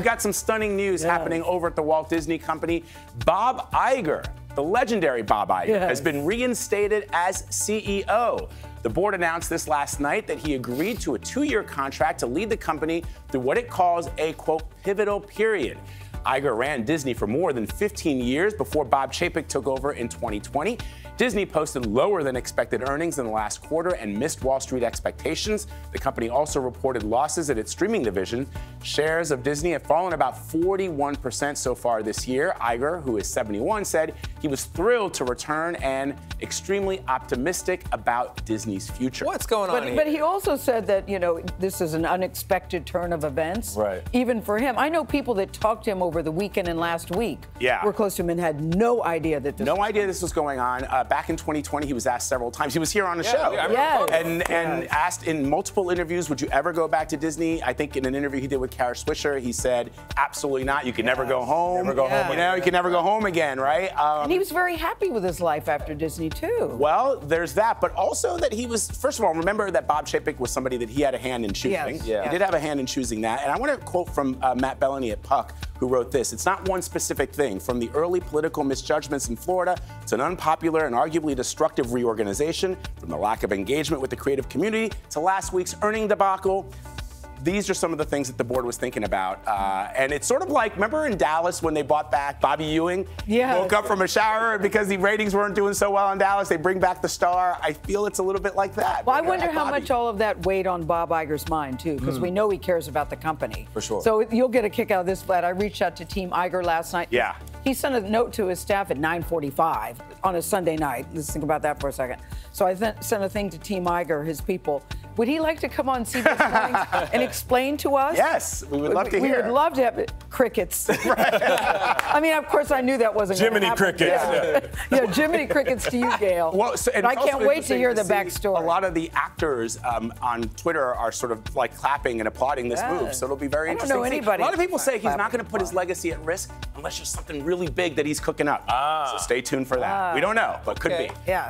We've got some stunning news happening over at the Walt Disney Company. Bob Iger, the legendary Bob Iger, yes. has been reinstated as CEO. The board announced this last night that he agreed to a two year contract to lead the company through what it calls a quote pivotal period. Iger ran Disney for more than 15 years before Bob Chapek took over in 2020. Disney posted lower than expected earnings in the last quarter and missed Wall Street expectations. The company also reported losses at its streaming division. Shares of Disney have fallen about 41% so far this year. Iger, who is 71, said he was thrilled to return and extremely optimistic about Disney's future. What's going on but, but he also said that, you know, this is an unexpected turn of events. Right. Even for him. I know people that talked to him over the weekend and last week. Yeah. Were close to him and had no idea that this No idea this was going on. Uh, back in 2020, he was asked several times. He was here on the yeah, show. Yeah, yes. And, and yes. asked in multiple interviews, would you ever go back to Disney? I think in an interview he did with Kara Swisher, he said, absolutely not. You can yes. never go home. Never go yeah. home. You know, you can never go home again, right? Um, and he was very happy with his life after Disney, too. Well, there's that. But also that he was, first of all, remember that Bob Chapek was somebody that he had a hand in choosing. Yes. Yeah. He did have a hand in choosing that. And I want to quote from uh, Matt Belloni at Puck who wrote this. It's not one specific thing. From the early political misjudgments in Florida to an unpopular and arguably destructive reorganization, from the lack of engagement with the creative community to last week's earning debacle, these are some of the things that the board was thinking about. Uh, and it's sort of like, remember in Dallas when they bought back Bobby Ewing? Yeah. Woke up from a shower because the ratings weren't doing so well in Dallas. They bring back the star. I feel it's a little bit like that. Well, I wonder how much all of that weighed on Bob Iger's mind, too, because mm. we know he cares about the company. For sure. So you'll get a kick out of this, Vlad. I reached out to Team Iger last night. Yeah. He sent a note to his staff at 9:45 on a Sunday night. Let's think about that for a second. So I th- sent a thing to Team Iger, his people. Would he like to come on CBS Mornings and explain to us? Yes, we would love to we hear. We would love to have it. crickets. I mean, of course, I knew that wasn't Jiminy crickets. Yeah. yeah, Jiminy crickets to you, Gayle. Well, so, I can't wait to hear to the backstory. A lot of the actors um, on Twitter are sort of like clapping and applauding this yeah. move, so it'll be very I interesting. Don't know anybody a lot of people say he's not going to put his legacy at risk unless there's something really big that he's cooking up. Ah. So stay tuned for that. Ah. We don't know, but okay. could be. Yeah.